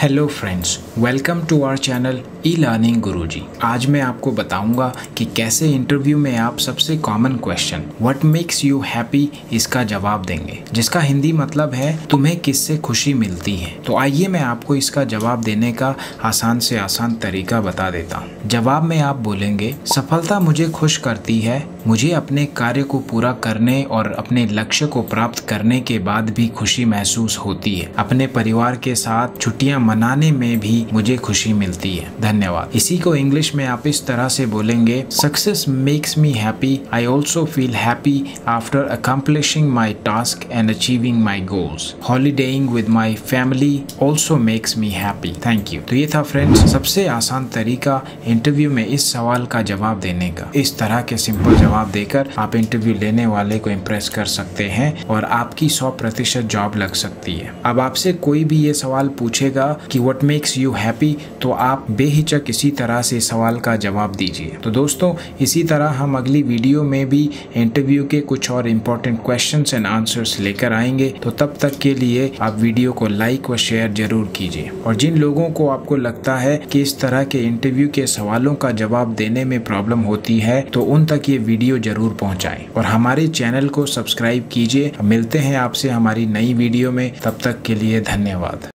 Hello friends welcome to our channel e learning गुरुजी। आज मैं आपको बताऊँगा कि कैसे इंटरव्यू में आप सबसे common question what makes you happy इसका जवाब देंगे। जिसका हिंदी मतलब है, तुम्हें किससे खुशी मिलती है। तो आइए मैं आपको इसका जवाब देने का आसान से आसान तरीका बता देता हूँ। जवाब में आप बोलेंगे, सफलता मुझे खुश करती है मुझे अपने कार्य को पूरा करने और अपने लक्ष्य को प्राप्त करने के बाद भी खुशी महसूस होती है। अपने परिवार के साथ छुट्टियाँ मनाने में भी मुझे खुशी मिलती है। धन्यवाद। इसी को इंग्लिश में आप इस तरह से बोलेंगे success makes me happy I also feel happy after accomplishing my task and achieving my goals holidaying with my family also makes me happy thank you तो ये था फ्रेंड्स सबसे आसान तरीका इंटरव्यू में इस सवाल का जवाब देने का। इस तरह के सिंपल जवाब देकर आप इंटरव्यू लेने वाले को इम्प्रेस कर सकते हैं और आपकी सौ प्रतिशत जॉब लग सकती है। अब आपसे कोई भी ये सवाल पूछेगा कि व्हाट मेक्स यू हैप्पी तो आप बेहिचक इसी तरह से सवाल का जवाब दीजिए। तो दोस्तों, इसी तरह हम अगली वीडियो में भी इंटरव्यू के कुछ और इम्पोर्टेंट क्वेश्चन एंड आंसर्स लेकर आएँगे। तो तब तक के लिए आप वीडियो को लाइक व शेयर ज़रूर कीजिए। और जिन लोगों को आपको लगता है कि इस तरह के इंटरव्यू के सवालों का जवाब देने में प्रॉब्लम होती है तो उन तक ये वीडियो ज़रूर पहुंचाएँ। और हमारे चैनल को सब्सक्राइब कीजिए। मिलते हैं आपसे हमारी नई वीडियो में। तब तक के लिए धन्यवाद।